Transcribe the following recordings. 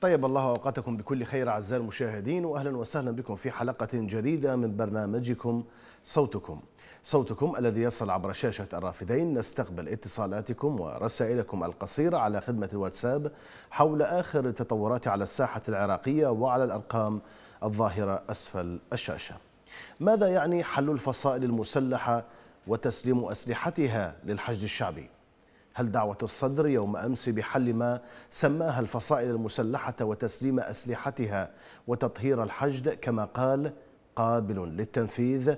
طيب الله أوقاتكم بكل خير أعزائي المشاهدين واهلا وسهلا بكم في حلقة جديدة من برنامجكم صوتكم. صوتكم الذي يصل عبر شاشة الرافدين نستقبل اتصالاتكم ورسائلكم القصيرة على خدمة الواتساب حول آخر التطورات على الساحة العراقية وعلى الأرقام الظاهرة أسفل الشاشة. ماذا يعني حل الفصائل المسلحة وتسليم أسلحتها للحشد الشعبي؟ هل دعوة الصدر يوم أمس بحل ما سماها الفصائل المسلحة وتسليم أسلحتها وتطهير الحشد كما قال قابل للتنفيذ؟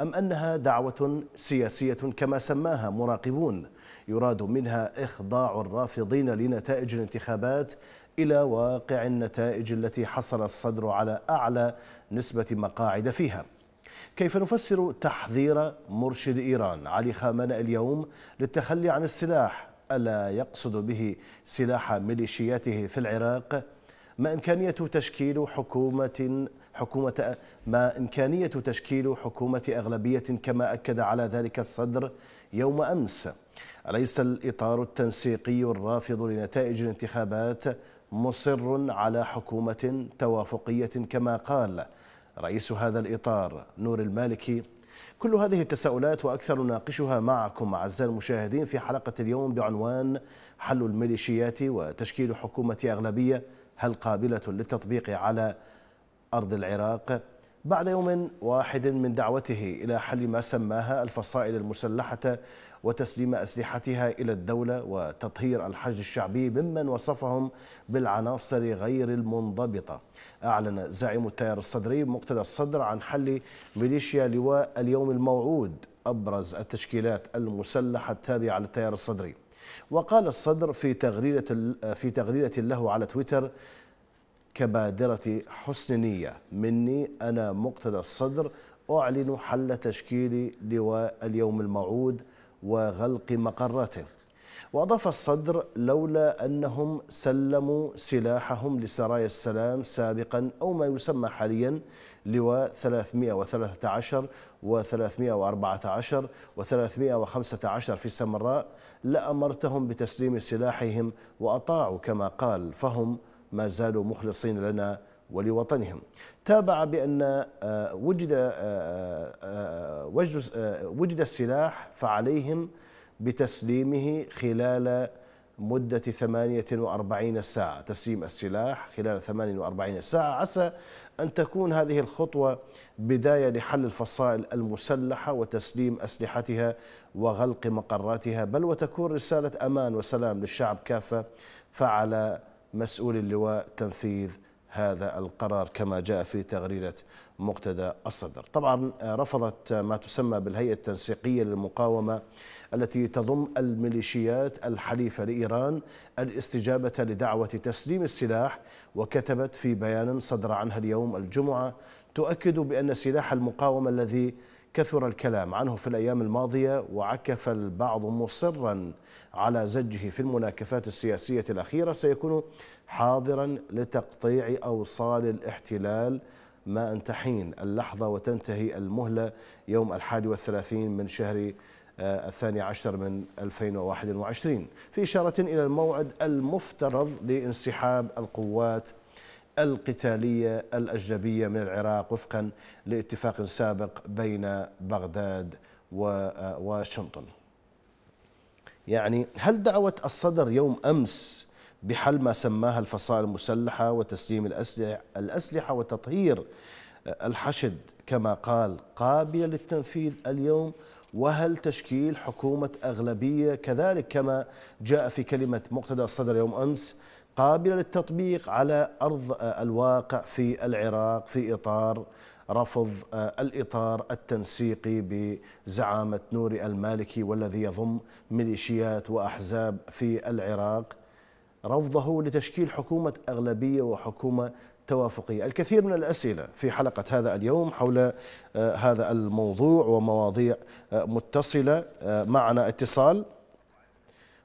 أم أنها دعوة سياسية كما سماها مراقبون؟ يراد منها إخضاع الرافضين لنتائج الانتخابات إلى واقع النتائج التي حصل الصدر على أعلى نسبة مقاعد فيها. كيف نفسر تحذير مرشد إيران؟ علي خامنئي اليوم للتخلي عن السلاح. ألا يقصد به سلاح ميليشياته في العراق؟ ما إمكانية تشكيل حكومة حكومة ما إمكانية تشكيل حكومة أغلبية كما أكد على ذلك الصدر يوم أمس. أليس الإطار التنسيقي الرافض لنتائج الانتخابات مصر على حكومة توافقية كما قال؟ رئيس هذا الإطار نور المالكي. كل هذه التساؤلات وأكثر نناقشها معكم أعزائي المشاهدين في حلقة اليوم بعنوان حل الميليشيات وتشكيل حكومة أغلبية هل قابلة للتطبيق على أرض العراق؟ بعد يوم واحد من دعوته إلى حل ما سماها الفصائل المسلحة وتسليم أسلحتها إلى الدولة وتطهير الحج الشعبي ممن وصفهم بالعناصر غير المنضبطة. أعلن زعيم التيار الصدري مقتدى الصدر عن حل ميليشيا لواء اليوم الموعود أبرز التشكيلات المسلحة التابعة للتيار الصدري. وقال الصدر في تغريدة في تغريدة له على تويتر كبادرة حسن نية مني أنا مقتدى الصدر أعلن حل تشكيل لواء اليوم الموعود وغلق مقراته وأضاف الصدر لولا أنهم سلموا سلاحهم لسرايا السلام سابقا أو ما يسمى حاليا لواء 313 و 314 و 315 في سمراء لأمرتهم بتسليم سلاحهم وأطاعوا كما قال فهم ما زالوا مخلصين لنا ولوطنهم. تابع بأن وجد وجد السلاح فعليهم بتسليمه خلال مدة 48 ساعة. تسليم السلاح خلال 48 ساعة. عسى أن تكون هذه الخطوة بداية لحل الفصائل المسلحة وتسليم أسلحتها وغلق مقراتها بل وتكون رسالة أمان وسلام للشعب كافة فعلى مسؤول اللواء تنفيذ هذا القرار كما جاء في تغريدة مقتدى الصدر. طبعا رفضت ما تسمى بالهيئة التنسيقية للمقاومة التي تضم الميليشيات الحليفة لإيران الاستجابة لدعوة تسليم السلاح وكتبت في بيان صدر عنها اليوم الجمعة تؤكد بأن سلاح المقاومة الذي كثر الكلام عنه في الأيام الماضية وعكف البعض مصرا على زجه في المناكفات السياسية الأخيرة سيكون حاضرا لتقطيع أوصال الاحتلال ما أن تحين اللحظة وتنتهي المهلة يوم الحادي والثلاثين من شهر الثاني عشر من 2021 في إشارة إلى الموعد المفترض لانسحاب القوات القتالية الأجنبية من العراق وفقا لاتفاق سابق بين بغداد وواشنطن يعني هل دعوة الصدر يوم أمس بحل ما سماها الفصائل المسلحة وتسليم الأسلحة, وتطهير الحشد كما قال قابلة للتنفيذ اليوم. وهل تشكيل حكومة أغلبية كذلك كما جاء في كلمة مقتدى الصدر يوم أمس قابلة للتطبيق على أرض الواقع في العراق في إطار رفض الإطار التنسيقي بزعامة نور المالكي والذي يضم ميليشيات وأحزاب في العراق. رفضه لتشكيل حكومة أغلبية وحكومة توافقية. الكثير من الأسئلة في حلقة هذا اليوم حول هذا الموضوع ومواضيع متصلة. معنا اتصال.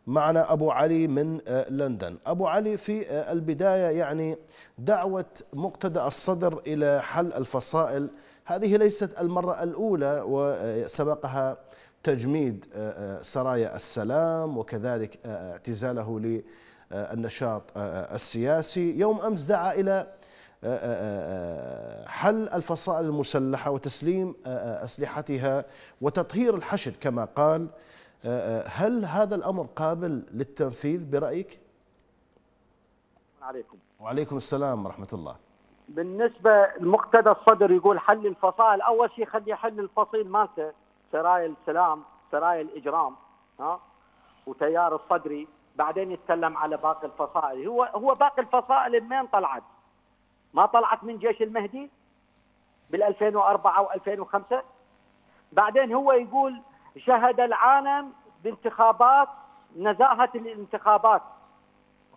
معنا أبو علي من لندن. أبو علي في البداية يعني دعوة مقتدى الصدر إلى حل الفصائل. هذه ليست المرة الأولى وسبقها تجميد سرايا السلام وكذلك اعتزاله للنشاط السياسي. يوم أمس دعا إلى حل الفصائل المسلحة وتسليم أسلحتها وتطهير الحشد كما قال. هل هذا الأمر قابل للتنفيذ برأيك؟ عليكم. وعليكم السلام ورحمة الله. بالنسبة المقتدى الصدر يقول حل الفصائل. أول شيء خلي يحل الفصيل مالته سرايا السلام سرايا الإجرام ها وتيار الصدري. بعدين يتكلم على باقي الفصائل. هو هو باقي الفصائل منين طلعت؟ ما طلعت من جيش المهدي بال 2004 و2005 بعدين هو يقول شهد العالم بانتخابات نزاهة الانتخابات.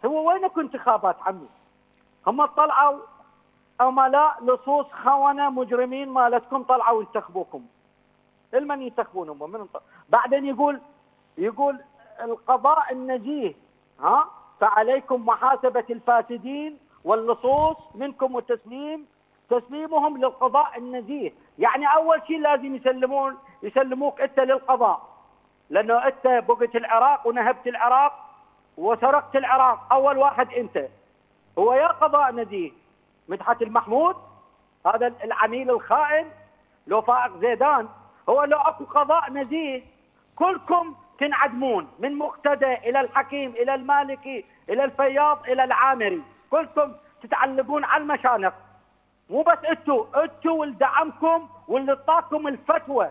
هو وينك انتخابات عمي؟ هم طلعوا عملاء لصوص خونة مجرمين مالتكم طلعوا ينتخبوكم. المن ينتخبونهم؟ من بعدين يقول يقول القضاء النزيه ها؟ فعليكم محاسبة الفاسدين واللصوص منكم وتسليم تسليمهم للقضاء النزيه يعني أول شيء لازم يسلمون يسلموك أنت للقضاء. لأنه أنت بقت العراق ونهبت العراق وسرقت العراق. أول واحد أنت. هو يا قضاء نزيه مدحت المحمود هذا العميل الخائن لو فائق زيدان هو لو أكو قضاء نزيه كلكم تنعدمون من مقتدى إلى الحكيم إلى المالكي إلى الفياض إلى العامري. كلكم تتعلقون على المشانق. مو بس أنتوا أنتوا واللي دعمكم واللي اعطاكم الفتوى.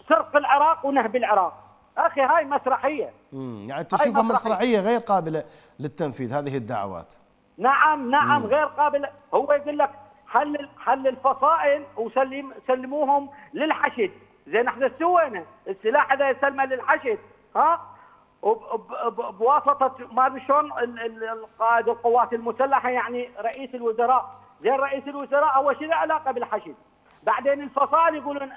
بسرق العراق ونهب العراق. أخي هاي مسرحية. امم يعني تشوفها مسرحية. مسرحية غير قابلة للتنفيذ هذه الدعوات. نعم نعم مم. غير قابلة. هو يقول لك حل حل الفصائل وسلم سلموهم للحشد. زين إحنا سوينا. السلاح هذا يسلمه للحشد. ها؟ بواسطة ما أدري شلون قائد القوات المسلحة يعني رئيس الوزراء. زين رئيس الوزراء أول شيء له علاقة بالحشد. بعدين الفصائل يقولون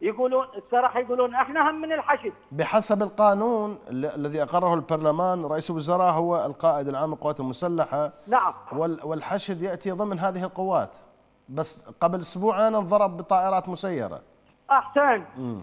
يقولون الصراحه يقولون إحنا هم من الحشد. بحسب القانون الذي أقره البرلمان رئيس الوزراء هو القائد العام للقوات المسلحة. نعم. والحشد يأتي ضمن هذه القوات. بس قبل أسبوعين انضرب بطائرات مسيرة. أحسن. مم.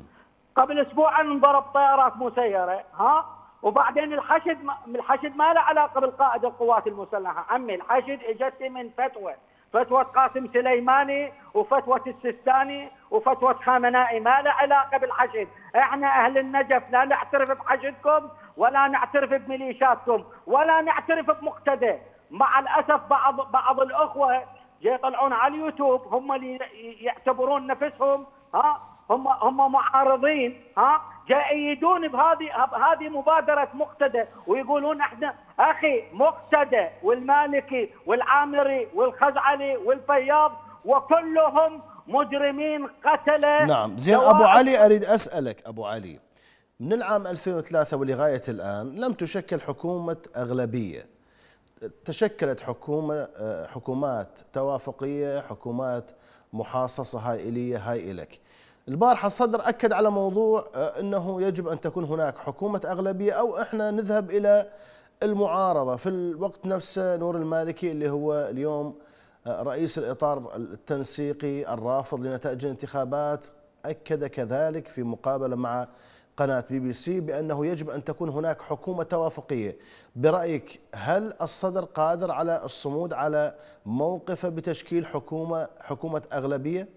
قبل أسبوعين انضرب طائرات مسيره ها؟ وبعدين الحشد ما الحشد ما له علاقة بالقائد القوات المسلحة. عمي الحشد إجت من فتوى. فتوى قاسم سليماني وفتوى السستاني وفتوى خامنائي ما له علاقة بالحشد. إحنا أهل النجف لا نعترف بحشدكم ولا نعترف بميليشياتكم ولا نعترف بمقتدى. مع الأسف بعض بعض الأخوة يطلعون على اليوتيوب هم اللي يعتبرون نفسهم ها؟ هم هم معارضين ها؟ جايدون بهذه بهذه مبادرة مقتدى ويقولون إحنا أخي مقتدى والمالكي والعامري والخزعلي والفياض وكلهم مجرمين قتلة. نعم. زين أبو علي أريد أسألك أبو علي من العام 2003 ولغاية الآن لم تشكل حكومة أغلبية. تشكلت حكومة حكومات توافقية حكومات محاصصة هائلية هائلك. البارحة الصدر أكد على موضوع آه، أنه يجب أن تكون هناك حكومة أغلبية أو إحنا نذهب إلى المعارضة في الوقت نفسه نور المالكي اللي هو اليوم آه، رئيس الإطار التنسيقي الرافض لنتائج الانتخابات أكد كذلك في مقابلة مع قناة بي بي سي بأنه يجب أن تكون هناك حكومة توافقية برأيك هل الصدر قادر على الصمود على موقفه بتشكيل حكومة حكومة أغلبية؟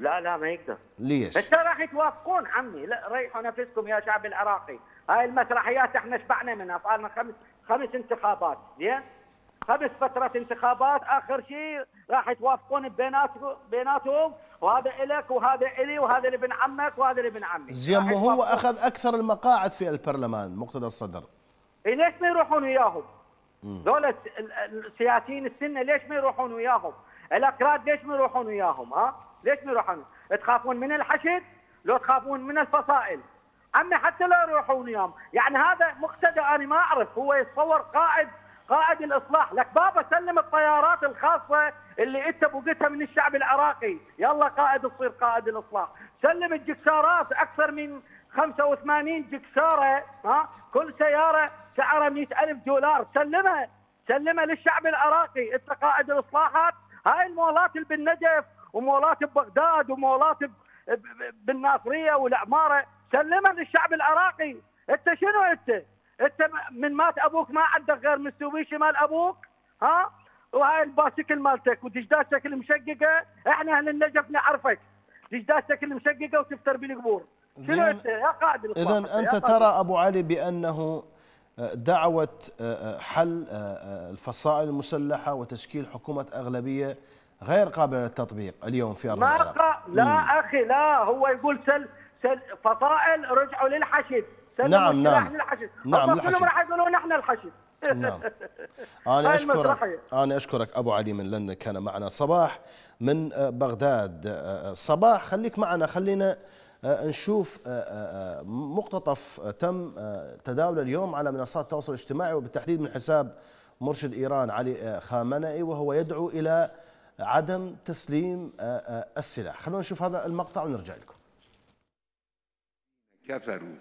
لا لا ما يقدر. ليش؟ انت راح توافقون عمي. لا ريحوا نفسكم يا شعب العراقي. هاي المسرحيات إحنا شبعنا منها. صار لنا خمس خمس انتخابات. زين؟ خمس فترة انتخابات. آخر شيء راح توافقون بيناتكم بيناتهم. وهذا إلك وهذا إلي وهذا لابن عمك وهذا لابن عمي. زين مو هو أخذ أكثر المقاعد في البرلمان مقتدى الصدر إيه ليش ما يروحون وياهم؟ ذولا السياسيين السنة ليش ما يروحون وياهم؟ الاكراد ليش ما يروحون وياهم؟ ها؟ ليش يروحون؟ تخافون من الحشد؟ لو تخافون من الفصائل. عمي حتى لا يروحون يوم يعني هذا مقتدى أنا ما أعرف هو يتصور قائد قائد الإصلاح. لك بابا سلم الطيارات الخاصة اللي إنت بوقتها من الشعب العراقي. يلا قائد تصير قائد الإصلاح. سلم الجكسارات أكثر من 85 جكسارة ها؟ كل سيارة سعرها 100000 دولار. سلمها سلمها للشعب العراقي. أنت قائد الإصلاحات؟ هاي المولات اللي بالنجف ومولات ببغداد ومولات بالناصرية والعمارة. سلمها للشعب العراقي. انت شنو انت؟ انت من مات أبوك ما عندك غير مستوبيشي مال أبوك؟ ها؟ وهاي الباسكل مالتك ودجداشتك المشققه إحنا أهل النجف نعرفك. دجداشتك المشققه وتفتر بالقبور. شنو انت؟ يا قائد اذا أنت ترى أبو علي بأنه آه، دعوة آه، آه، حل الفصائل المسلحة وتشكيل حكومة أغلبية غير قابلة للتطبيق اليوم في أرض العراق لا مم. أخي لا هو يقول سل, سل فصائل رجعوا للحشد. نعم نعم. للحشد؟ نعم كلهم راح يقولون نحن الحشد. نعم. أنا أشكرك أنا أشكرك أبو علي من لندن كان معنا. صباح من بغداد. صباح خليك معنا. خلينا آه، نشوف آه، آه، مقتطف تم تداوله اليوم على منصات التواصل الاجتماعي وبالتحديد من حساب مرشد إيران علي خامنئي وهو يدعو إلى عدم تسليم السلاح. خلونا نشوف هذا المقطع ونرجع لكم. كفروا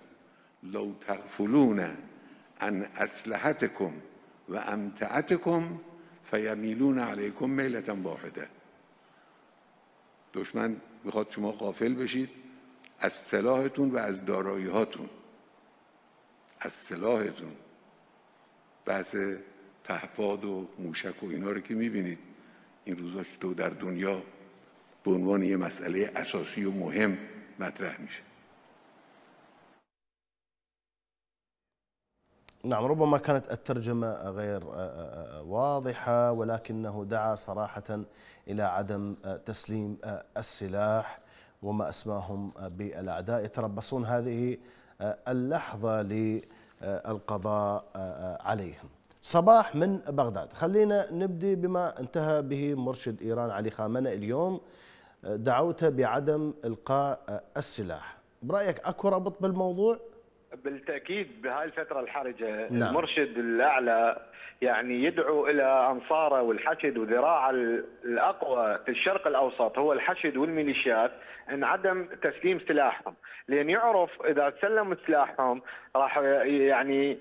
لو تغفلون عن أسلحتكم وأمتعتكم فيميلون عليكم میلة واحده دشمن می‌خواد شما قافل بشید از سلاحتون و از دارایی هاتون از سلاحتون. بحث پهپاد و موشک و اینا رو که می‌بینید. این روزا تو در دنیا به عنوان یه مسئله اساسی و مهم مطرح میشه. نعم ربما كانت الترجمة غير واضحة ولكنه دعا صراحة إلى عدم تسليم السلاح وما أسماهم بالأعداء. يتربصون هذه آه، اللحظة للقضاء آه، عليهم. صباح من بغداد خلينا نبدي بما انتهى به مرشد إيران علي خامنئي اليوم دعوته بعدم إلقاء السلاح برأيك أكو ربط بالموضوع؟ بالتأكيد بهاي الفترة الحرجة نعم. المرشد الأعلى يعني يدعو إلى أنصاره والحشد وذراع الأقوى في الشرق الأوسط هو الحشد والميليشيات إن عدم تسليم سلاحهم لأن يعرف إذا سلموا سلاحهم راح يعني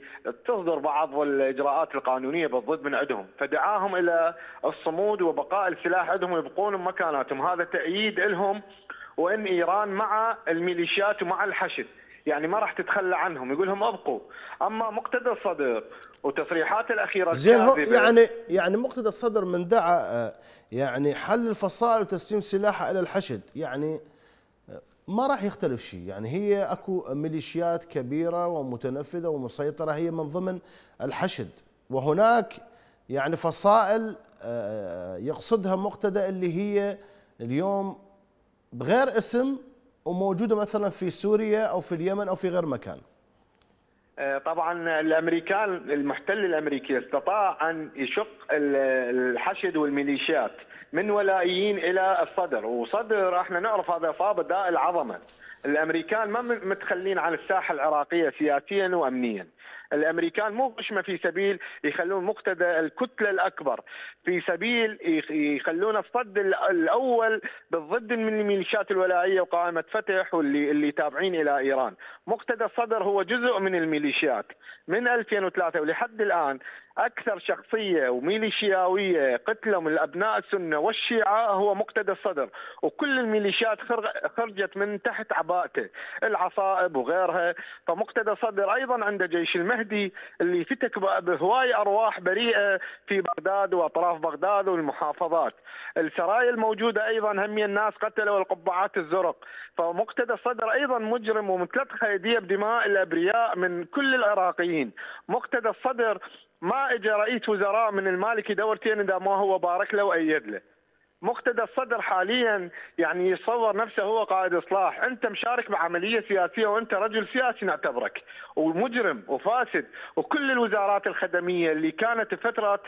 تصدر بعض الإجراءات القانونية بالضد من عندهم. فدعاهم إلى الصمود وبقاء السلاح عندهم ويبقون بمكاناتهم. هذا تأييد لهم وإن إيران مع الميليشيات ومع الحشد. يعني ما راح تتخلى عنهم. يقول لهم أبقوا. أما مقتدى الصدر وتصريحاته الأخيرة زين هو يعني يعني مقتدى الصدر من دعا آه، يعني حل الفصائل وتسليم سلاحها إلى الحشد. يعني ما راح يختلف شيء. يعني هي اكو ميليشيات كبيرة ومتنفذة ومسيطرة هي من ضمن الحشد. وهناك يعني فصائل آه، يقصدها مقتدى اللي هي اليوم بغير اسم وموجودة مثلا في سوريا أو في اليمن أو في غير مكان. طبعا الأمريكان المحتل الأمريكي استطاع أن يشق الحشد والميليشيات من ولائيين إلى الصدر. وصدر إحنا نعرف هذا صاب داء العظمة. الأمريكان ما متخلين عن الساحة العراقية سياسيا وامنيا. الأمريكان مو ما في سبيل يخلون مقتدى الكتلة الأكبر في سبيل يخلون الصد الأول بالضد من الميليشيات الولائيه وقائمة فتح واللي اللي تابعين إلى إيران. مقتدى الصدر هو جزء من الميليشيات. من 2003 ولحد الآن أكثر شخصية وميليشياوية قتلوا من الأبناء السنة والشيعة هو مقتدى الصدر وكل الميليشيات خرجت من تحت عباءته العصائب وغيرها. فمقتدى الصدر أيضا عنده جيش المهدي اللي فتك بهواي أرواح بريئة في بغداد وأطراف بغداد والمحافظات. السرايا الموجودة أيضا هم الناس قتلوا القبعات الزرق. فمقتدى الصدر أيضا مجرم ومتلطخه يديه بدماء الأبرياء من كل العراقيين. مقتدى الصدر ما اجى رئيس وزراء من المالكي دورتين إذا ما هو بارك له وأيد له. مقتدى الصدر حاليا يعني يصور نفسه هو قائد إصلاح، أنت مشارك بعملية سياسية وأنت رجل سياسي نعتبرك، ومجرم وفاسد، وكل الوزارات الخدمية اللي كانت فترة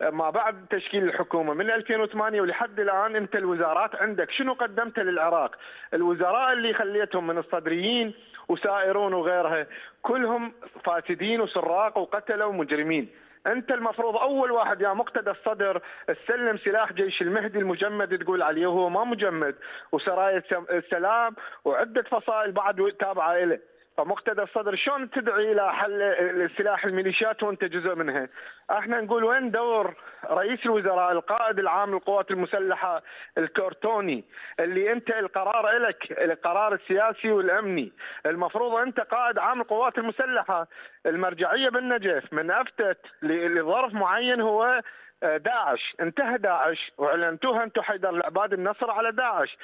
ما بعد تشكيل الحكومة من 2008 ولحد الآن أنت الوزارات عندك. شنو قدمت للعراق؟ الوزراء اللي خليتهم من الصدريين وسائرون وغيرها. كلهم فاسدين وسراق وقتلوا ومجرمين. أنت المفروض أول واحد يا مقتدى الصدر تسلم سلاح جيش المهدي المجمد تقول عليه وهو ما مجمد. وسرايا السلام وعدة فصائل بعد تابعة له فمقتدى الصدر شلون تدعي إلى حل سلاح الميليشيات وأنت جزء منها؟ إحنا نقول وين دور رئيس الوزراء القائد العام للقوات المسلحة الكرتوني اللي أنت القرار لك القرار السياسي والأمني. المفروض أنت قائد عام القوات المسلحة. المرجعية بالنجف من أفتت لظرف معين هو آه، داعش. انتهى داعش واعلنتوها أنتم حيدر العباد النصر على داعش.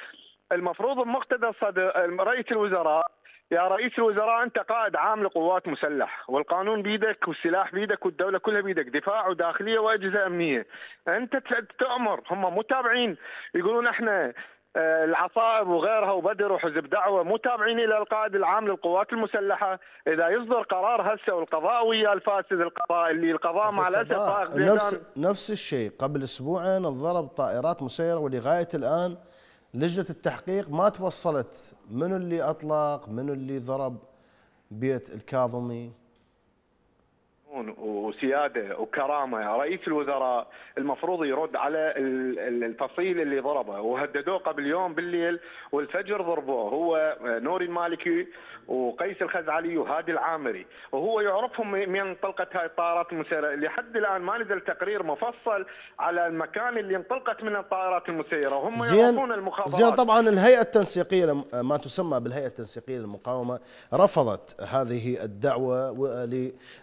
المفروض الصدر رئيس الوزراء يا رئيس الوزراء أنت قائد عام لقوات مسلح والقانون بيدك والسلاح بيدك والدولة كلها بيدك دفاع وداخلية وأجهزة أمنية. أنت تأمر هم متابعين. يقولون إحنا آه، العصائب وغيرها وبدر وحزب دعوة مو تابعين إلى القائد العام للقوات المسلحة. إذا يصدر قرار هسه والقضاء ويا الفاسد القضاء اللي القضاء مع الأسف نفس نفس الشيء. قبل أسبوعين انضرب طائرات مسيرة ولغاية الآن لجنة التحقيق ما توصلت منو اللي أطلق منو اللي ضرب بيت الكاظمي؟ وسيادة وكرامة رئيس الوزراء المفروض يرد على الفصيل اللي ضربه وهددوه قبل يوم بالليل والفجر ضربوه هو نوري المالكي وقيس الخزعلي وهادي العامري وهو يعرفهم من انطلقت هاي الطائرات المسيره لحد الآن ما نزل تقرير مفصل على المكان اللي انطلقت من الطائرات المسيره وهم زين يعرفون المخابرات. زين طبعا الهيئة التنسيقية ما تسمى بالهيئة التنسيقية للمقاومة رفضت هذه الدعوة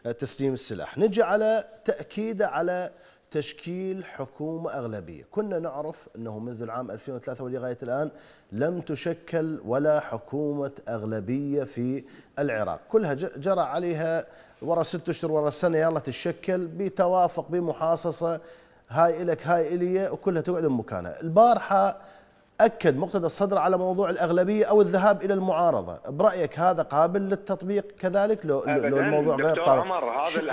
لتسليم السلاح. نجي على تاكيده على تشكيل حكومة أغلبية. كنا نعرف أنه منذ العام 2003 ولغاية الآن لم تشكل ولا حكومة أغلبية في العراق. كلها جرى عليها ورا ست أشهر ورا سنة يلا تشكل بتوافق بمحاصصة هاي إلك هاي إلي وكلها تقعد بمكانها البارحة أكد مقتدى الصدر على موضوع الأغلبية أو الذهاب إلى المعارضة. برأيك هذا قابل للتطبيق كذلك؟ لو, لو الموضوع غير طابق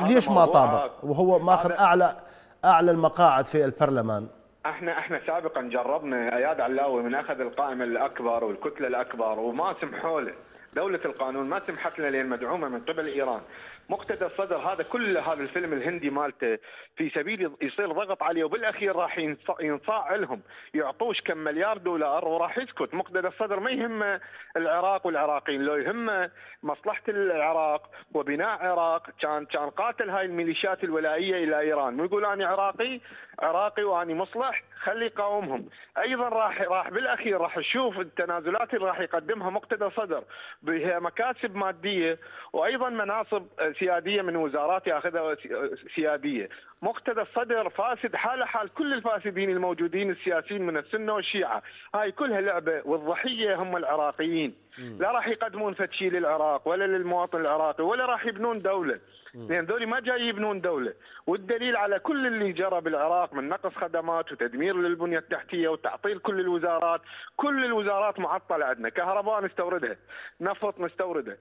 ليش ما طابق؟ وهو ماخذ أعلى أعلى المقاعد في البرلمان. إحنا إحنا سابقا جربنا اياد علاوي من أخذ القائمه الأكبر والكتلة الأكبر وما سمحوا له. دولة القانون ما سمحت لنا لأن مدعومة من قبل إيران. مقتدى الصدر. هذا كل هذا الفيلم الهندي مالته في سبيل يصير ضغط عليه وبالأخير راح ينصاع لهم يعطوش كم مليار دولار وراح يسكت. مقتدى الصدر ما يهمه العراق والعراقيين لو يهمه مصلحة العراق وبناء عراق كان كان قاتل هاي الميليشيات الولائية إلى إيران مو يقول أنا عراقي عراقي واني مصلح خلي يقاومهم أيضا راح راح بالأخير راح نشوف التنازلات اللي راح يقدمها مقتدى صدر بها مكاسب مادية وأيضا مناصب سيادية من وزارات ياخذها سيادية. مقتدى الصدر فاسد حاله حال كل الفاسدين الموجودين السياسيين من السنة والشيعة. هاي كلها لعبة والضحية هم العراقيين. لا راح يقدمون فد شيء للعراق ولا للمواطن العراقي ولا راح يبنون دولة. لأن ذولي ما جاي يبنون دولة. والدليل على كل اللي جرى بالعراق من نقص خدمات وتدمير للبنية التحتية وتعطيل كل الوزارات كل الوزارات معطلة عندنا. كهرباء نستوردها نفط نستورده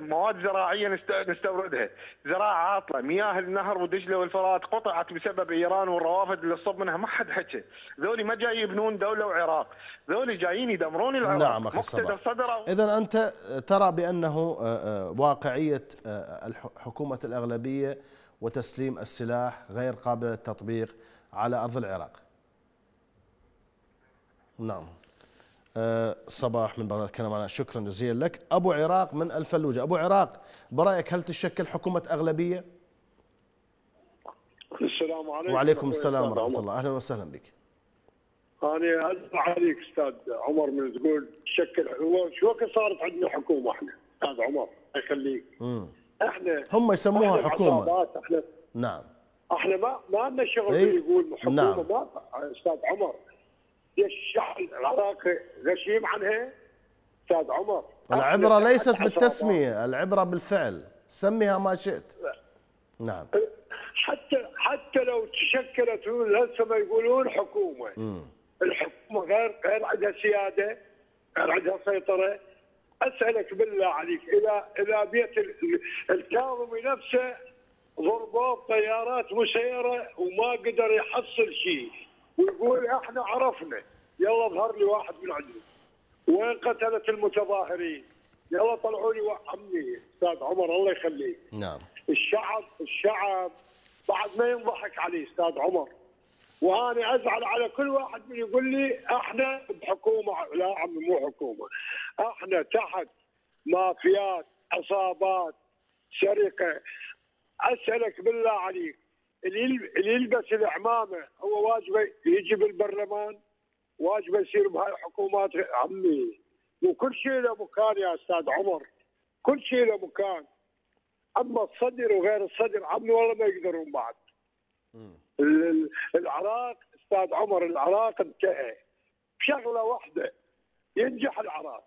مواد زراعية نستوردها. زراعة عاطلة مياه النهر ودجلة والفرات قطعت بسبب إيران والروافد اللي صب منها. ما حد حكى ذولي ما جاي يبنون دولة وعراق. ذولي جايين يدمرون العراق. نعم أخي صدر. اذا أنت ترى بأنه آه، آه، واقعية آه، حكومة الأغلبية وتسليم السلاح غير قابل للتطبيق على أرض العراق. نعم. صباح من بغداد كان معنا. شكرا جزيلا لك. أبو عراق من الفلوجة. أبو عراق برأيك هل تشكل حكومة أغلبية؟ السلام عليكم وعليكم السلام ورحمة الله. أهلا وسهلا بك. أنا اسمع عليك أستاذ عمر من تقول تشكل هو شو وقت صارت عندنا حكومة إحنا؟ أستاذ عمر يخليك إحنا هم يسموها إحنا حكومة. إحنا نعم. إحنا ما ما عندنا شغل إيه؟ يقول حكومة نعم. ما أستاذ عمر. الشعب العراقي غشيم عنها؟ أستاذ عمر. العبرة ليست بالتسمية العبرة بالفعل. سميها ما شئت. نعم. حتى حتى لو تشكلت هسه ما يقولون حكومة. م. الحكومة غير غير عندها سيادة غير عندها سيطرة. أسألك بالله عليك اذا اذا بيت الكاظمي نفسه ضربوه بطيارات مسيرة وما قدر يحصل شيء. ويقول إحنا عرفنا. يلا ظهر لي واحد من عندهم وين قتلت المتظاهرين؟ يلا طلعوا لي عمي أستاذ عمر الله يخليك. نعم. الشعب الشعب بعد ما ينضحك عليه أستاذ عمر. وأنا أزعل على كل واحد من يقول لي إحنا بحكومة لا عمي مو حكومة. إحنا تحت مافيات عصابات سرقه أسألك بالله عليك اللي يلبس العمامة هو واجبه يجي بالبرلمان؟ واجبه يصير بهاي الحكومات عمي وكل شيء له مكان يا أستاذ عمر. كل شيء له مكان. أما الصدر وغير الصدر عمي والله ما يقدرون بعد. ال- ال- العراق أستاذ عمر العراق انتهى. بشغلة واحدة ينجح العراق.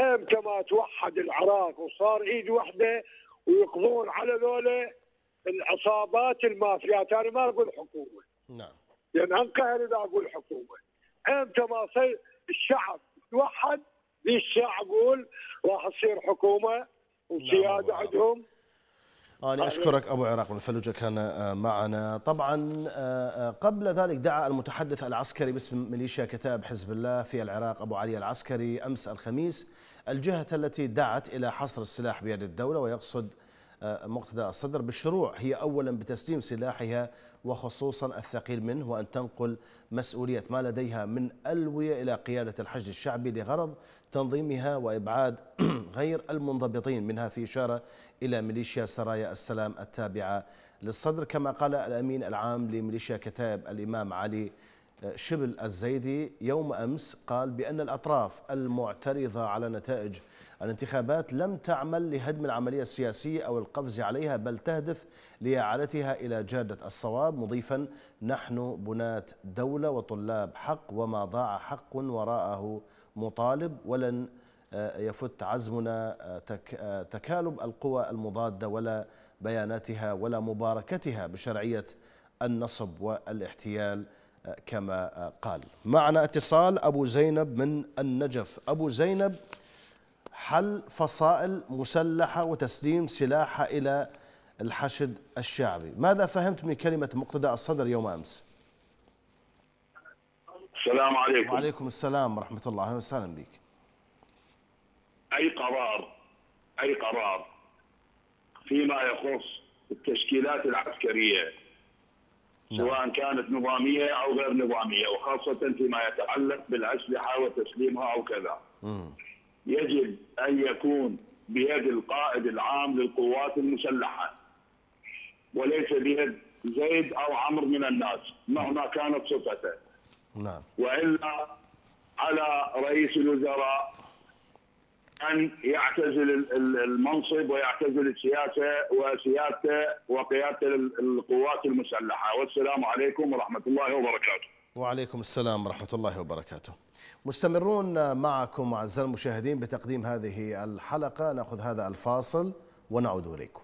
إمتى ما توحد العراق وصار إيد واحدة ويقضون على ذولا العصابات المافيات أنا ما أقول حكومة. نعم. يعني انقهر إذا أقول حكومة. إمتى ما الشعب ذي الساعة أقول راح تصير حكومة؟ وسياده نعم. عندهم. أنا أشكرك أبو عراق من الفلوجة كان آه، معنا. طبعا آه، آه، قبل ذلك دعا المتحدث العسكري باسم ميليشيا كتائب حزب الله في العراق أبو علي العسكري أمس الخميس. الجهة التي دعت إلى حصر السلاح بيد الدولة ويقصد مقتدى الصدر بالشروع هي أولا بتسليم سلاحها وخصوصا الثقيل منه وأن تنقل مسؤولية ما لديها من ألوية إلى قيادة الحشد الشعبي لغرض تنظيمها وإبعاد غير المنضبطين منها في إشارة إلى ميليشيا سرايا السلام التابعة للصدر كما قال الأمين العام لميليشيا كتائب الإمام علي شبل الزيدي يوم أمس قال بأن الأطراف المعترضة على نتائج الانتخابات لم تعمل لهدم العملية السياسية أو القفز عليها بل تهدف لإعادتها إلى جادة الصواب. مضيفا نحن بناة دولة وطلاب حق وما ضاع حق وراءه مطالب ولن آه، يفت عزمنا آه، آه، تكالب القوى المضادة ولا بياناتها ولا مباركتها بشرعية النصب والاحتيال كما قال. معنا اتصال أبو زينب من النجف. أبو زينب حل فصائل مسلحة وتسليم سلاحها إلى الحشد الشعبي؟ ماذا فهمت من كلمة مقتدى الصدر يوم أمس؟ السلام عليكم. وعليكم السلام ورحمة الله. أهلا وسهلا بك. أي قرار أي قرار فيما يخص التشكيلات العسكرية سواء كانت نظامية أو غير نظامية وخاصة فيما يتعلق بالأسلحة وتسليمها أو كذا. يجب أن يكون بيد القائد العام للقوات المسلحة وليس بيد زيد أو عمرو من الناس مهما كانت صفته. نعم. وإلا على رئيس الوزراء أن يعتزل ال- ال- المنصب ويعتزل السياسة وسيادته وقيادة ال- القوات المسلحة. والسلام عليكم ورحمة الله وبركاته. وعليكم السلام ورحمة الله وبركاته. مستمرون معكم أعزائي المشاهدين بتقديم هذه الحلقة. نأخذ هذا الفاصل ونعود إليكم.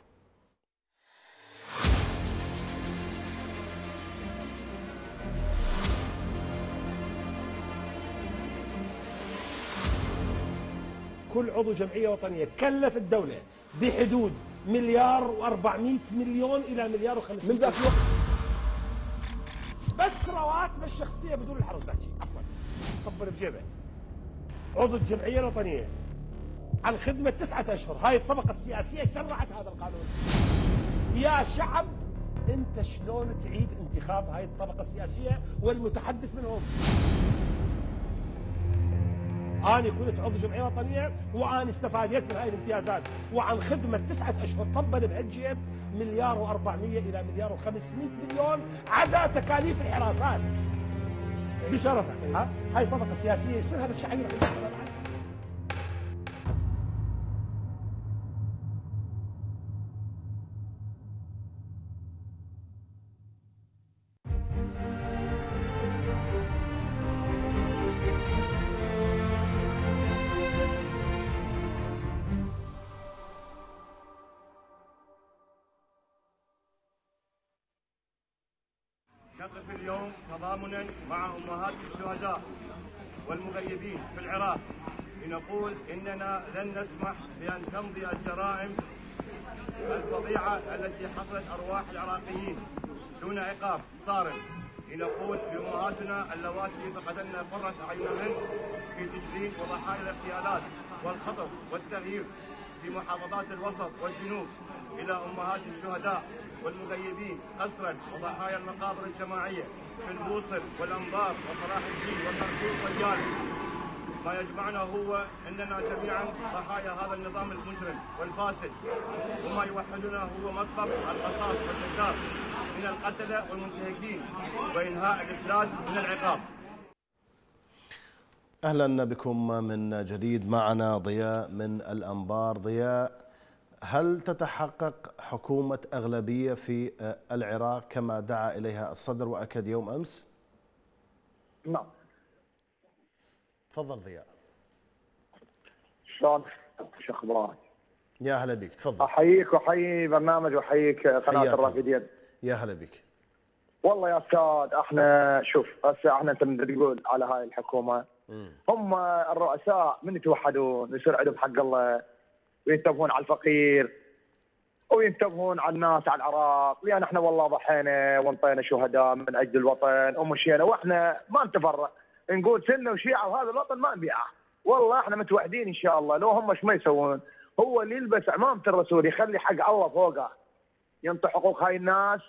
كل عضو جمعية وطنية كلف الدولة بحدود مليار و400 مليون إلى مليار و500 من ذاك الوقت. بس رواتب الشخصية بدون الحرس بحكي عفوا. طبل بجيبه. عضو الجمعية الوطنية عن خدمة تسعة أشهر. هاي الطبقة السياسية شرعت هذا القانون. يا شعب أنت شلون تعيد انتخاب هاي الطبقة السياسية والمتحدث منهم؟ أنا كنت عضو جمعية وطنية وأنا استفادت من هاي الامتيازات. وعن خدمة تسعة أشهر طبل بهالجيب مليار و400 إلى مليار و500 مليون عدا تكاليف الحراسات. بشرف ها؟ هاي طبقة سياسية يصير هذا الشعب تضامنا مع أمهات الشهداء والمغيبين في العراق. لنقول إننا لن نسمح بأن تمضي الجرائم الفظيعة التي حصلت أرواح العراقيين دون عقاب صارم. لنقول لأمهاتنا اللواتي فقدن قره اعينهن في تجريد وضحايا الاغتيالات والخطف والتغيير. في محافظات الوسط والجنوب إلى أمهات الشهداء والمغيبين اسرا وضحايا المقابر الجماعية في البوصل والانبار وصلاح الدين والمركوب والجال ما يجمعنا هو أننا جميعا ضحايا هذا النظام المجرم والفاسد وما يوحدنا هو مطلب القصاص والنزاع من القتله والمنتهكين وإنهاء الافلات من العقاب. أهلا بكم من جديد معنا ضياء من الأنبار. ضياء هل تتحقق حكومة أغلبية في العراق كما دعا إليها الصدر وأكد يوم أمس؟ نعم. تفضل ضياء. شلون؟ شو أخبارك؟ يا هلا بك تفضل. أحييك وأحيي برنامج وأحييك قناة الرافدين يا هلا بك. والله يا أستاذ إحنا شوف هسه إحنا انت تقول على هاي الحكومة. هم الرؤساء من يتوحدون يصير عندهم حق الله وينتبهون على الفقير وينتبهون على الناس على العراق. لأن إحنا والله ضحينا وانطينا شهداء من أجل الوطن ومشينا وإحنا ما نتفرق نقول سنة وشيعة وهذا الوطن ما نبيعه. والله إحنا متوحدين إن شاء الله. لو هم إيش ما يسوون؟ هو اللي يلبس عمامة الرسول يخلي حق الله فوقه. ينطي حقوق هاي الناس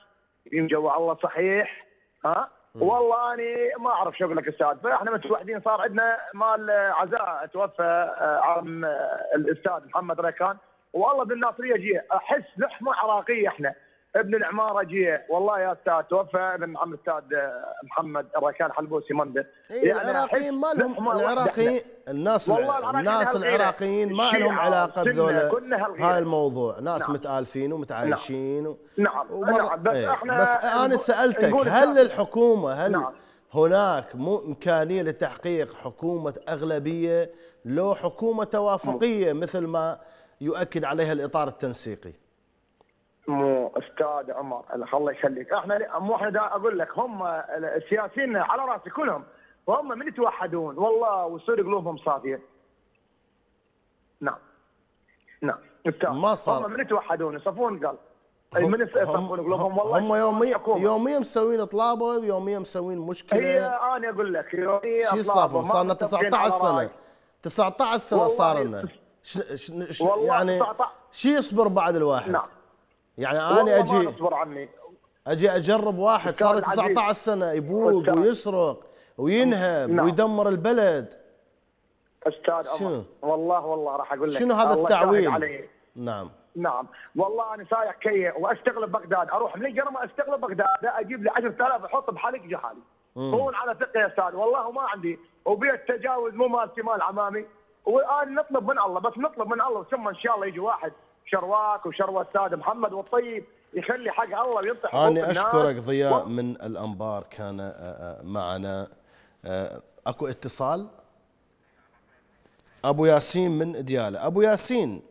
يمجوا الله صحيح. ها؟ والله أني ما أعرف شو أقول لك أستاذ. فإحنا متوحدين صار عندنا مال عزاء توفى آه، عام آه، الأستاذ محمد ريكان. والله بالناصرية جي أحس لحمة عراقية إحنا. ابن العمارة جي والله يا أستاذ توفى ابن عم الأستاذ آه، محمد ريكان حلبوسي منده إيه العراقيين ما لهم العراقيين الناس والله الناس. العراقيين ما لهم علاقة والسنة بذول كلها هالغيرة. هاي الموضوع. ناس نعم. متآلفين ومتعايشين و... نعم. ومر- نعم. بس إيه، إحنا بس أنا سألتك هل الحكومة هل نعم. هناك مو إمكانية لتحقيق حكومة أغلبية لو حكومة توافقية مثل ما يؤكد عليها الإطار التنسيقي؟ مو أستاذ عمر الله يخليك. إحنا مو إحنا دا أقول لك هم السياسيين على راسي كلهم. وهم من يتوحدون. والله ويصير قلوبهم صافية. نعم. نعم. أستاذ ما صار. هم من يتوحدون. يصفون قلب. أي من يصفون قلوبهم؟ والله هم يوميا. يوميا مسوين اطلابة يوميا مسوين هي مشكله أنا أقول لك يوميا شو ما صار لنا متفقين 19 على سنة. رأي. 19 سنة صار لنا. يعني 19 شو يصبر بعد الواحد؟ نعم. يعني أنا ما أجي عني. أجي أجرب واحد صار له العزيز. 19 سنة يبوق. ويسرق وينهب نعم. ويدمر البلد. أستاذ شنو؟ والله والله راح أقول لك. شنو هذا التعويل. نعم. نعم. والله أنا سايق كي واشتغل ببغداد أروح من الجرمه اشتغل ببغداد أجيب لي 10000 أحط بحالي جحالي هون على ثقة يا أستاذ. والله ما عندي. وبيت تجاوز مو مالتي مال عمامي. والان نطلب من الله بس نطلب من الله ثم إن شاء الله يجي واحد. شرواك وشروى أستاذ محمد والطيب يخلي حق الله أنا الناس. أشكرك ضياء و- من الأنبار كان آه، آه، معنا. آه، أكو اتصال؟ أبو ياسين من ديالى أبو ياسين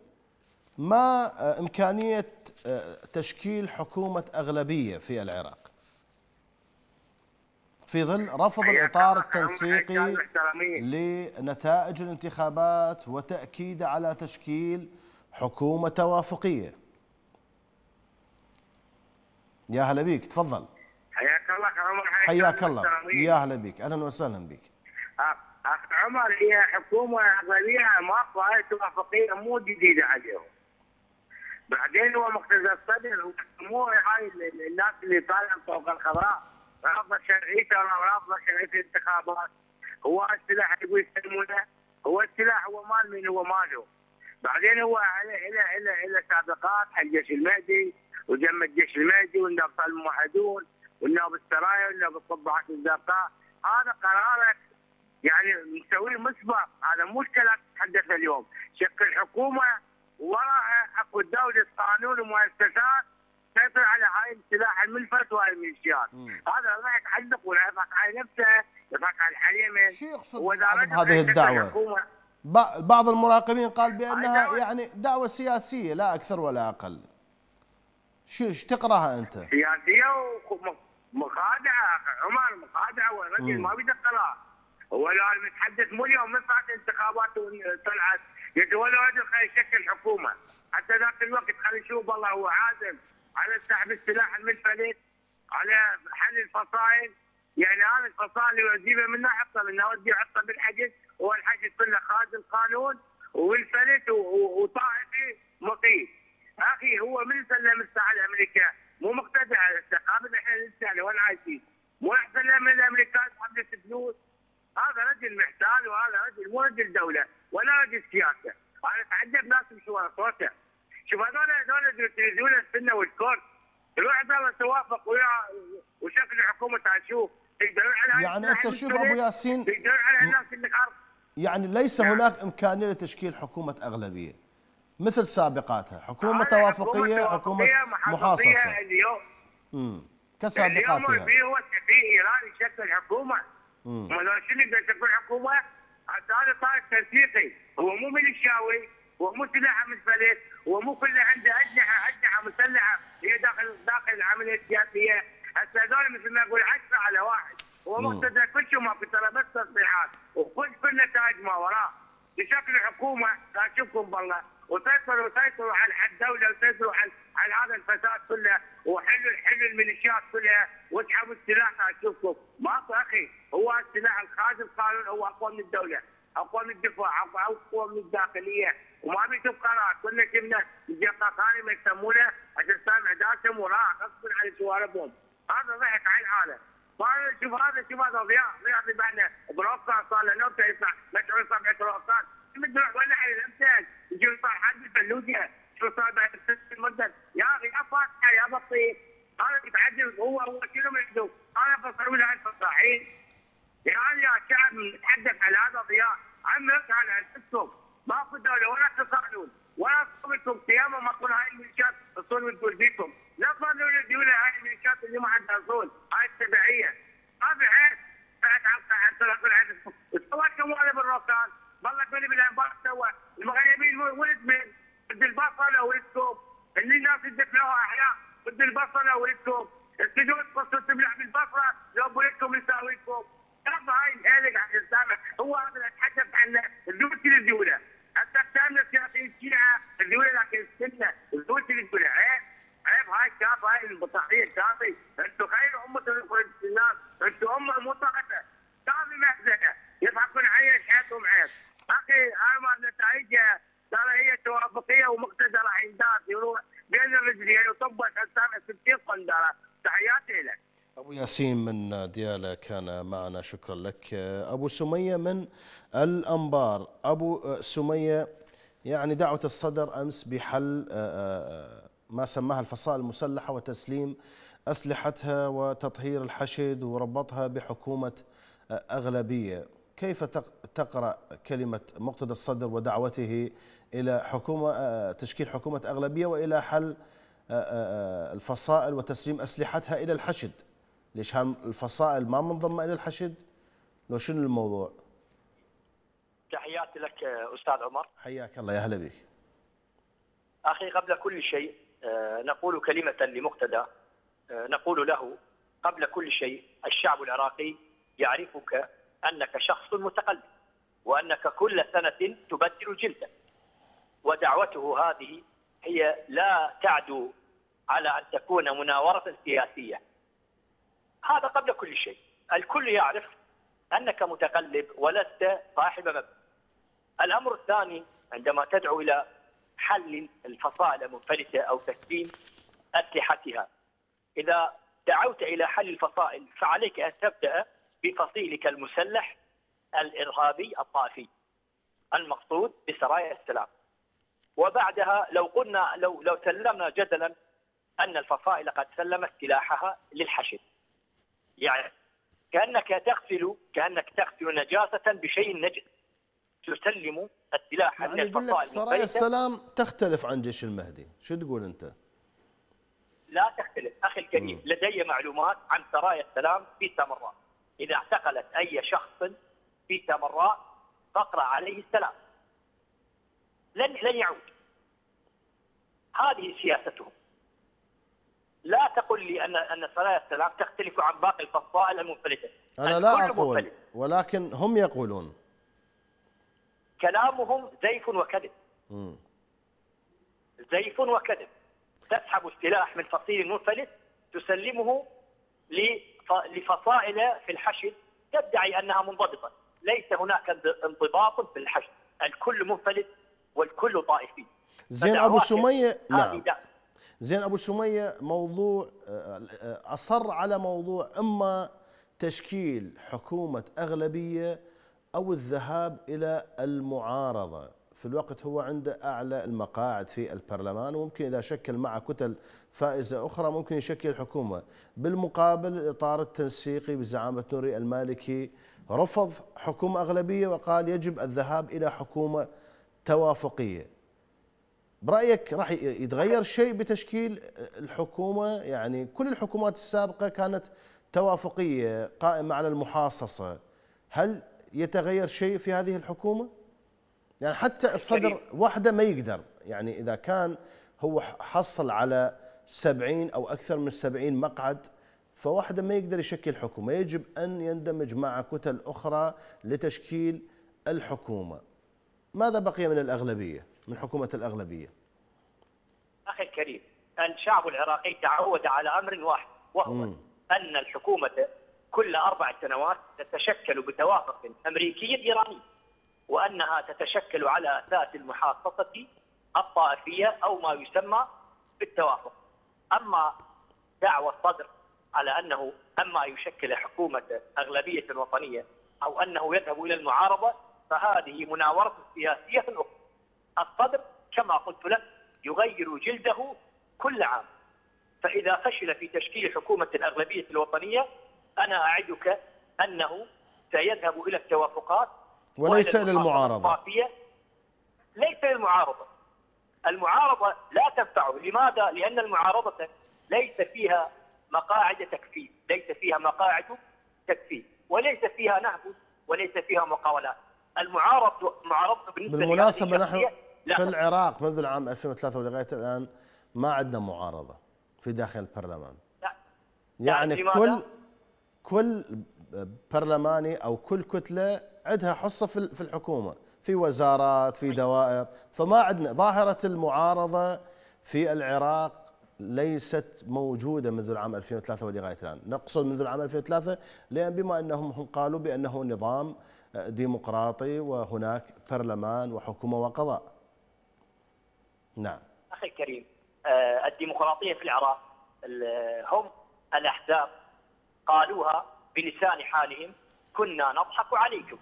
ما إمكانية آه، تشكيل حكومة أغلبية في العراق؟ في ظل رفض الإطار التنسيقي لنتائج الانتخابات وتأكيد على تشكيل حكومة توافقية. يا هلا بيك تفضل. حياك الله عمر. حياك الله. يا هلا بك أهلا وسهلا بك اخ عمر هي حكومة اغلبيه ماكو هاي توافقية مو جديدة عليهم. بعدين هو مقتدى الصدر مو هاي ال- ال- الناس اللي طالعة فوق الخضراء. رافضه شرعيته ولا رافضه شرعية الانتخابات. هو السلاح يقول يستلمونه. هو السلاح هو مال مين هو ماله. بعدين هو عليه له له له سابقات حق الجيش المهدي وجم الجيش المهدي والناب الموحدون والناب السرايا والناب الطبعات الزرقاء. هذا قرارك. يعني مسويه مسبق. هذا مو كلام تحدث اليوم. شكل حكومه وراها أكو دولة قانون ومؤسسات تسيطر على هاي السلاح المنفلت وهاي الميليشيات. هذا راح يتحدث ولا يضحك على نفسه يضحك على الحريمة. شو يقصد وإذا بعض بعض المراقبين قال بأنها. يعني دعوة سياسية لا أكثر ولا أقل شو إيش تقرأها أنت؟ سياسية ومخادعة عمر مخادعة والرجل ما هو لو المتحدث مو اليوم من بعد الانتخابات طلعت يتولى رجل خلي يشكل حكومة حتى ذاك الوقت خلي نشوف والله هو عازم على سحب السلاح المنفلت على حل الفصائل يعني هذا الفصائل اللي يجيبه منه حطه منه. ودي يحطه بالحجز هو الحجز كله خارج القانون والفلت وطائفي مقيم. أخي هو من سلم الساعة لامريكا مو مقتدى على الثقافه إحنا لسه وين عايشين. مو أحسن من الأمريكان حبه فلوس. هذا رجل محتال وهذا رجل مو رجل دولة ولا رجل سياسة. أنا أتعجب ناس ورا صوته. شوف هذول هذول يريدون السنة والكون يروح عبد الله توافق ويا وشكل حكومه أشوف يقدرون أنت تشوف أبو ياسين- يعني ليس هناك إمكانية لتشكيل حكومة أغلبية مثل سابقاتها. حكومة هذا توافقية حكومة محاصصة. اليوم. مم. اليوم كسابقاتها في هو في ايران يشكل حكومه مم. ما لو شنو يقدر يشكل حكومه حتى هذا طائف تنسيقي هو مو ميليشياوي هو مو سلاحه منفلت هو مو كله عنده اجنحه اجنحه مسلحه هي داخل داخل العملية السياسيه هسه هذول مثل ما أقول 10 على واحد هو مم. مقتدى كل شيء ما في ترى بس تصريحات وكل كل نتائج ما وراه يشكلوا حكومه اشوفكم بالله وسيطروا وسيطروا على على الدولة وسيطروا على على هذا الفساد كله وحلوا حلوا الميليشيات كلها واسحبوا السلاح اشوفكم ماكو أخي هو السلاح الخارج القانون هو اقوى من الدولة اقوى من الدفاع اقوى أقوى من الداخليه وما بيشوف قرار كنا شفنا الجقاقاني ما يسمونه عشان سامع داسم وراح غصب عن شواربهم هذا ضحك على العالم وهذا شوف هذا شوف هذا ضياء ضياء بمعنى بروكر صار له نوبته يطلع مشروع سبعه بروكر من دروع ولا على الامثال يجي صار حد الفلوجه شو صار بعد ست المده يا أخي يا بطيء هذا يتعدل هو هو شنو من أنا بصير له الفصاحين يعني يا شعب نتحدث على هذا ضياء عمك على انفسكم ماكو دولة ولا في قانون ولا صوبكم قيامه ما تكون هاي الميليشيات تصون وتقول فيكم لا تظنوا الدولة هاي الميليشيات اللي ما عندها اصول هاي التبعيه عيب. بعد عن طريق العدل وسويتكم هذا بالروكان. والله كل بالانبار سوى. المغيبين ولد من. ضد البصله ولدكم اللي الناس يدفنوها أحياء ضد البصله ولدكم السجود قصة تبلع بالبصرة لو ولدكم يساويكم ترى هاي الهالك عن السامع هو هذا اللي اتحدث عنه الدول الدولة حتى كان السياسيين الشيعه الدولة لكن السنة الدول الدولة عيب عيب هاي الشاب هاي البطاقية الشافي أنتم خير أمة تخرج الناس. أنتم أمة مو طاقه شافي مهزلة. يضحكون عليها حياتهم عيب. أخي هاي ما نتائجها ترى هي توافقية ومقتدى راح ينداس يروح بين الرجلين وطبق السامع 60 قندرة. تحياتي لك. أبو ياسين من ديالى كان معنا شكرا لك. أبو سمية من الأنبار. أبو سمية يعني دعوة الصدر أمس بحل ما سماها الفصائل المسلحة وتسليم أسلحتها وتطهير الحشد وربطها بحكومة أغلبية. كيف تقرأ كلمة مقتدى الصدر ودعوته إلى حكومة تشكيل حكومة أغلبية وإلى حل الفصائل وتسليم أسلحتها إلى الحشد. ليش الفصائل ما منضمة إلى الحشد؟ لو شنو الموضوع؟ تحياتي لك أستاذ عمر. حياك الله يا هلا بك. أخي قبل كل شيء نقول كلمة لمقتدى. نقول له قبل كل شيء الشعب العراقي يعرفك أنك شخص متقلب وأنك كل سنة تبدل جلدك. ودعوته هذه هي لا تعدو على أن تكون مناورة سياسية. هذا قبل كل شيء. الكل يعرف أنك متقلب ولست صاحب مبدأ الأمر الثاني عندما تدعو إلى حل الفصائل المنفلتة أو تسليم أسلحتها إذا دعوت إلى حل الفصائل فعليك أن تبدأ بفصيلك المسلح الإرهابي الطائفي المقصود بسرايا السلام وبعدها لو قلنا لو لو سلمنا جدلا أن الفصائل قد سلمت سلاحها للحشد. يعني كأنك تغسل كأنك تغسل نجاسة بشيء نجس. تسلم السلاح يعني يقول لك سرايا السلام تختلف عن جيش المهدي، شو تقول أنت؟ لا تختلف أخي الكريم،. لدي معلومات عن سرايا السلام في سامراء. إذا اعتقلت أي شخص في سامراء فاقرا عليه السلام. لن لن يعود. هذه سياستهم. لا تقل لي ان أن سرايا السلام تختلف عن باقي الفصائل المنفلته. أنا لا أقول منفلت. ولكن هم يقولون. كلامهم زيف وكذب. م. زيف وكذب. تسحب السلاح من فصيل منفلت تسلمه لفصائل في الحشد تدعي أنها منضبطة. ليس هناك انضباط في الحشد. الكل منفلت والكل طائفي. زين أبو سمية نعم زين أبو سمية موضوع أصر على موضوع إما تشكيل حكومة أغلبية أو الذهاب إلى المعارضة في الوقت هو عنده أعلى المقاعد في البرلمان وممكن إذا شكل مع كتل فائزة أخرى ممكن يشكل حكومة. بالمقابل الإطار التنسيقي بزعامة نوري المالكي رفض حكومة أغلبية وقال يجب الذهاب إلى حكومة توافقية. برأيك راح يتغير شيء بتشكيل الحكومة؟ يعني كل الحكومات السابقة كانت توافقية قائمة على المحاصصة. هل يتغير شيء في هذه الحكومة؟ يعني حتى الصدر وحده ما يقدر. يعني إذا كان هو حصل على سبعين أو أكثر من سبعين مقعد فواحدة ما يقدر يشكل حكومة. يجب أن يندمج مع كتل أخرى لتشكيل الحكومة. ماذا بقي من الأغلبية؟ من حكومة الأغلبية؟ أخي الكريم الشعب العراقي تعود على أمر واحد وهو م. أن الحكومة كل أربع سنوات تتشكل بتوافق أمريكي إيراني وأنها تتشكل على أساس المحاصصة الطائفية أو ما يسمى بالتوافق. أما دعوى الصدر على أنه أما يشكل حكومة أغلبية وطنية أو أنه يذهب إلى المعارضة فهذه مناورة سياسية أخرى. الصدر كما قلت لك يغير جلده كل عام. فإذا فشل في تشكيل حكومة الأغلبية الوطنية أنا أعدك أنه سيذهب إلى التوافقات وليس إلى المعارضة. ليس للمعارضة المعارضة لا تنفعه لماذا؟ لأن المعارضة ليس فيها مقاعد تكفير. ليس فيها مقاعد تكفير. وليس فيها نهب وليس فيها مقاولات. المعارضة معارضة بالنسبة بالمناسبة نحن في العراق منذ العام 2003 ولغاية الآن ما عندنا معارضة في داخل البرلمان. لا. يعني, يعني كل كل برلماني أو كل كتلة عندها حصة في الحكومة. في وزارات في دوائر. فما عندنا. ظاهرة المعارضة في العراق ليست موجودة منذ العام 2003 ولغاية الآن. نقصد منذ العام 2003 لأن بما أنهم هم قالوا بأنه نظام ديمقراطي وهناك برلمان وحكومة وقضاء. نعم. أخي الكريم آه، الديمقراطية في العراق هم الأحزاب قالوها بلسان حالهم كنا نضحك عليكم.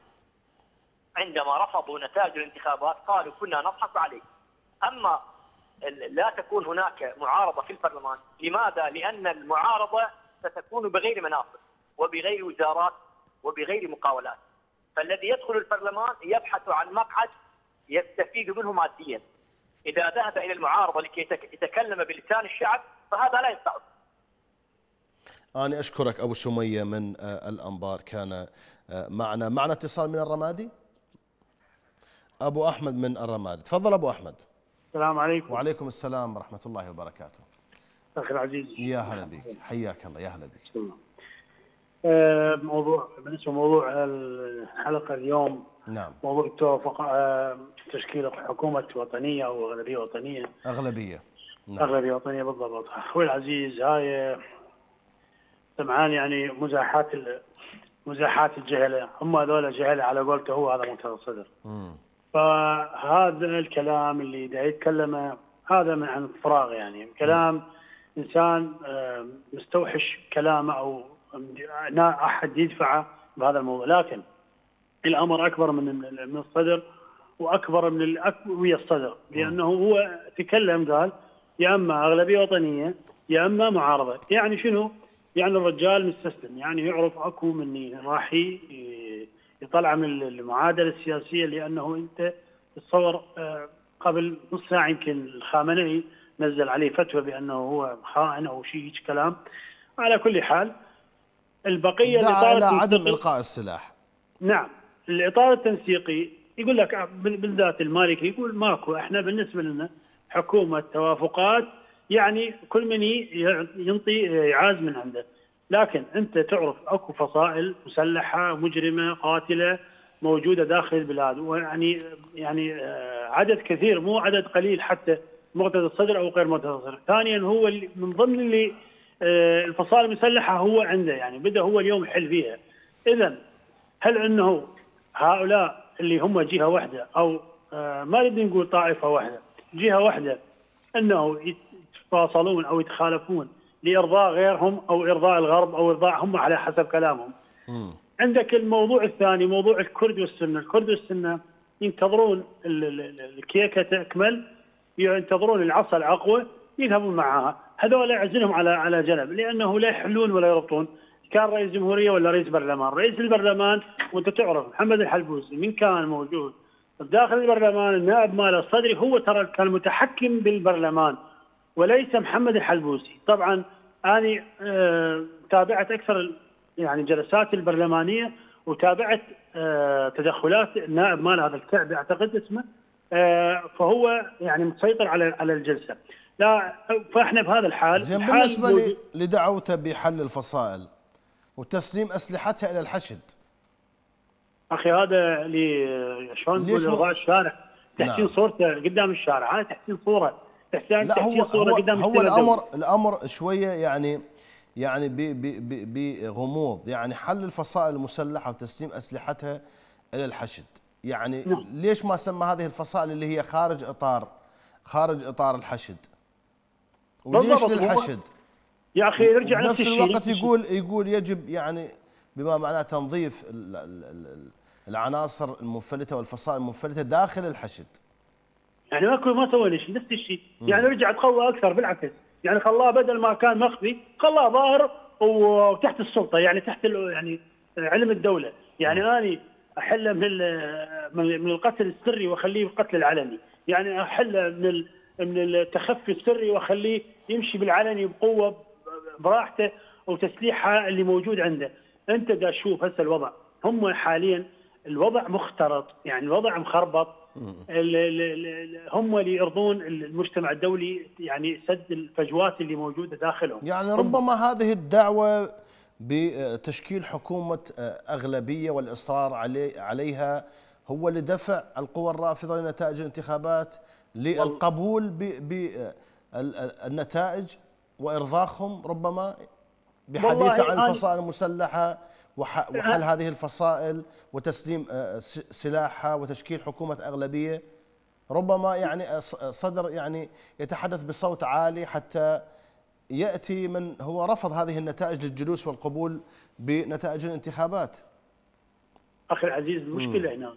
عندما رفضوا نتائج الانتخابات قالوا كنا نضحك عليكم أما لا تكون هناك معارضة في البرلمان لماذا؟ لأن المعارضة ستكون بغير مناصب وبغير وزارات وبغير مقاولات. فالذي يدخل البرلمان يبحث عن مقعد يستفيد منه ماديا. إذا ذهب إلى المعارضة لكي يتكلم بلسان الشعب فهذا لا ينفعه أنا أشكرك أبو سمية من آه، الأنبار كان آه، معنا. معنا اتصال من الرمادي؟ أبو أحمد من الرمادي تفضل أبو أحمد. السلام عليكم. وعليكم السلام ورحمة الله وبركاته. أخي العزيز. يا هلا بك. حياك الله يا هلا بك. آه، موضوع بالنسبة لموضوع الحلقة اليوم نعم. موضوع التوافق آه، تشكيل حكومة وطنية أو أغلبية وطنية. أغلبية. نعم. أغلبية وطنية بالضبط. أخوي العزيز هاي سمعان يعني مزاحات مزاحات الجهلة هم هذول جهلة على قولته هو هذا منتهى الصدر فهذا الكلام اللي دا يتكلمه هذا من عن فراغ يعني. كلام إنسان مستوحش كلامه أو أحد يدفعه بهذا الموضوع. لكن الأمر أكبر من من الصدر وأكبر من ويا الصدر لأنه هو تكلم قال يا أما أغلبية وطنية يا أما معارضة. يعني شنو؟ يعني الرجال مستسلم. يعني يعرف أكو مني راح يطلع من المعادلة السياسية لأنه أنت تصور آه، قبل نص ساعة يمكن الخامنئي نزل عليه فتوى بأنه هو خائن أو شيء كلام. على كل حال البقية دعا إلى عدم إلقاء السلاح. نعم. الاطار التنسيقي يقول لك بالذات المالكي يقول ماكو. إحنا بالنسبة لنا حكومة توافقات يعني كل من ينطي يعاز من عنده. لكن أنت تعرف أكو فصائل مسلحة مجرمة قاتلة موجودة داخل البلاد ويعني يعني آه، عدد كثير مو عدد قليل حتى مغتدى الصدر أو غير مغتدى الصدر، ثانيا هو من ضمن اللي آه، الفصائل المسلحة هو عنده يعني بدا هو اليوم يحل فيها. اذا هل أنه هؤلاء اللي هم جهة واحدة أو آه، ما نريد نقول طائفة واحدة، جهة واحدة أنه يتفاصلون أو يتخالفون لإرضاء غيرهم أو إرضاء الغرب أو إرضاء هم على حسب كلامهم. عندك الموضوع الثاني موضوع الكرد والسنة، الكرد والسنة ينتظرون ال- ال- ال- الكيكة تكمل ينتظرون العصا العقوة يذهبون معها، هذول اعزلهم على على جنب لأنه لا يحلون ولا يربطون، كان رئيس جمهورية ولا رئيس برلمان، رئيس البرلمان وأنت تعرف محمد الحلبوسي من كان موجود؟ داخل البرلمان النائب ماله الصدري هو ترى كان متحكم بالبرلمان وليس محمد الحلبوسي، طبعا أنا آه، تابعت أكثر يعني جلسات البرلمانية وتابعت آه، تدخلات النائب مال هذا الكعبي أعتقد اسمه آه، فهو يعني مسيطر على على الجلسة. لا فإحنا بهذا الحال زين بالنسبة لي لدعوته بحل الفصائل وتسليم أسلحتها إلى الحشد. أخي هذا اللي شلون نقول ارضاء الشارع تحسين نعم. صورته قدام الشارع. هذا تحسين صورة. لا هو صورة هو, قدام هو الأمر. الأمر شوية يعني يعني بغموض يعني حل الفصائل المسلحة وتسليم أسلحتها إلى الحشد يعني نعم. ليش ما سمى هذه الفصائل اللي هي خارج إطار خارج إطار الحشد وليش للحشد يا أخي يرجع نفس الوقت. يقول يقول يجب يعني بما معناه تنظيف ال- ال- ال- العناصر المنفلتة والفصائل المنفلتة داخل الحشد يعني ماكو ما سوى شيء نفس الشيء. يعني رجع تقوى أكثر بالعكس. يعني خلاه بدل ما كان مخفي خلاه ظاهر وتحت السلطة يعني تحت يعني علم الدولة. يعني اني احله من من القتل السري وأخليه القتل العلني. يعني احله من من التخفي السري وأخليه يمشي بالعلني بقوة براحته وتسليحه اللي موجود عنده. أنت دا تشوف هسه الوضع. هم حاليا الوضع مختلط. يعني الوضع مخربط. هم اللي يرضون المجتمع الدولي يعني سد الفجوات اللي موجودة داخلهم. يعني ربما هذه الدعوة بتشكيل حكومة أغلبية والإصرار علي عليها هو لدفع القوى الرافضة لنتائج الانتخابات للقبول بالنتائج وإرضاخهم ربما بحديث عن الفصائل المسلحة. وح- وحل هذه الفصائل وتسليم آه، س- سلاحها وتشكيل حكومة أغلبية. ربما يعني آه، صدر يعني يتحدث بصوت عالي حتى يأتي من هو رفض هذه النتائج للجلوس والقبول بنتائج الانتخابات. أخي العزيز المشكلة هنا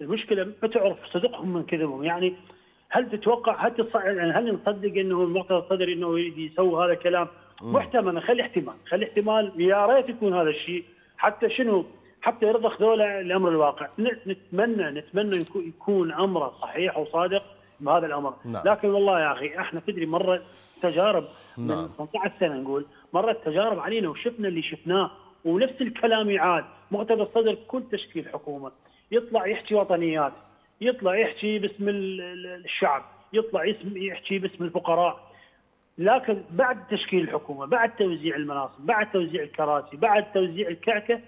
المشكلة ما تعرف صدقهم من كذبهم. يعني هل تتوقع هل تص... يعني هل نصدق إنه المقتدى الصدري إنه يسوي هذا الكلام؟ محتمل خلي احتمال خلي احتمال يا ريت يكون هذا الشيء. حتى شنو؟ حتى يرضخ ذولا الامر الواقع نتمنى نتمنى يكون- أمره صحيح وصادق بهذا الأمر نعم. لكن والله يا أخي إحنا تدري مرة تجارب من نعم. 15 سنة نقول مرت تجارب علينا وشفنا اللي شفناه ونفس الكلام يعاد مقتدى الصدر كل تشكيل حكومة يطلع يحكي وطنيات يطلع يحكي باسم ال- ال- الشعب يطلع يحكي باسم الفقراء لكن بعد تشكيل الحكومة بعد توزيع المناصب بعد توزيع الكراسي بعد توزيع الكعكة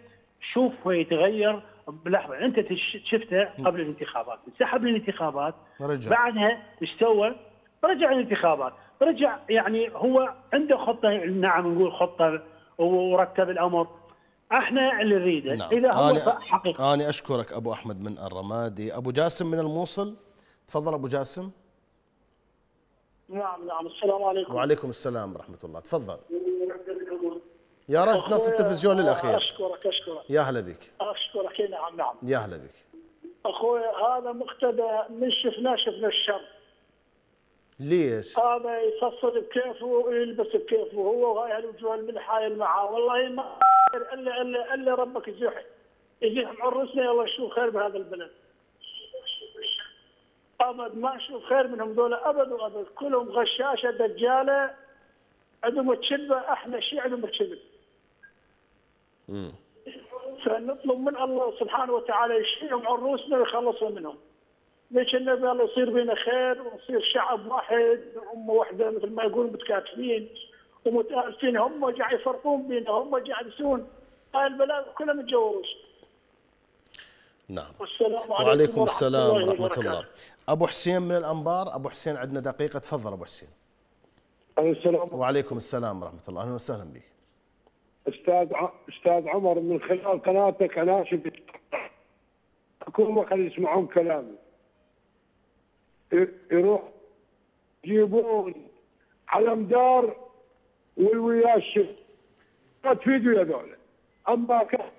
شوف هو يتغير بلحظه انت شفته قبل الانتخابات. انسحب الانتخابات رجع. بعدها إيش سوى؟ رجع الانتخابات، رجع يعني هو عنده خطة نعم نقول خطة ورتب الأمر. إحنا اللي نريده. نعم. إذا هو أنا, صح حقيقة. أنا أشكرك أبو أحمد من الرمادي. أبو جاسم من الموصل؟ تفضل أبو جاسم. نعم نعم. السلام عليكم. وعليكم السلام ورحمة الله. تفضل. يا ريت نص التلفزيون للأخير. أشكرك أشكرك. يا هلا بك. أشكرك. إي نعم نعم. يا هلا بك. أخوي هذا مقتدى من شفناه شفنا الشر. ليش؟ هذا يفصل بكيفه ويلبس بكيفه هو وهاي الوجوه الملحايل معاه والله ما الا الا إلا ربك يزيح يزيح معرسنا يلا نشوف خير بهذا البلد. ابد ما نشوف خير منهم دولة أبد وأبد كلهم غشاشة دجالة عندهم الكذبة أحلى شيء عندهم الكذب مم. فنطلب من الله سبحانه وتعالى يشفيهم عروسنا ويخلصنا منهم. ليش النبي الله يصير بينا خير ونصير شعب واحد أمة واحدة مثل ما يقولون متكاتفين ومتآلفين هم قاعد يفرقون بينا هم قاعد يسوون هاي البلاد كلها متجوروش. نعم. والسلام عليكم وعليكم ورحمة السلام الله ورحمة وبركاته. الله أبو حسين من الأنبار. أبو حسين عندنا دقيقة. تفضل أبو حسين. السلام وعليكم السلام ورحمة الله. أهلا وسهلا بك. أستاذ ع... أستاذ عمر من خلال قناتك أنا شفت الحكومة خلي يسمعون كلامي. يروح يجيبون على مدار والويا الشيخ ما تفيدوا يا ذولا أما كان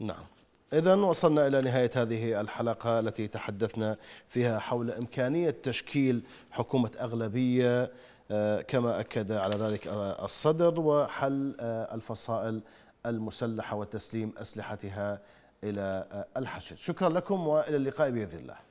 نعم. إذا وصلنا إلى نهاية هذه الحلقة التي تحدثنا فيها حول إمكانية تشكيل حكومة أغلبية آه، كما أكد على ذلك آه، الصدر وحل آه، الفصائل المسلحة وتسليم أسلحتها إلى الحشد. شكرا لكم وإلى اللقاء بإذن الله.